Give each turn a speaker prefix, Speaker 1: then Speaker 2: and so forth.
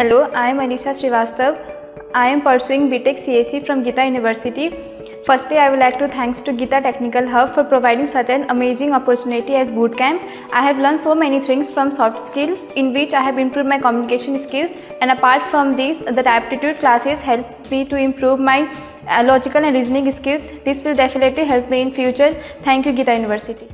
Speaker 1: Hello, I am Anisha Srivastav. I am pursuing BTech CSE from Geeta University. Firstly, I would like to thanks to Geeta Technical Hub for providing such an amazing opportunity as bootcamp. I have learned so many things from soft skills in which I have improved my communication skills and apart from these, the aptitude classes help me to improve my uh, logical and reasoning skills. This will definitely help me in future. Thank you Geeta University.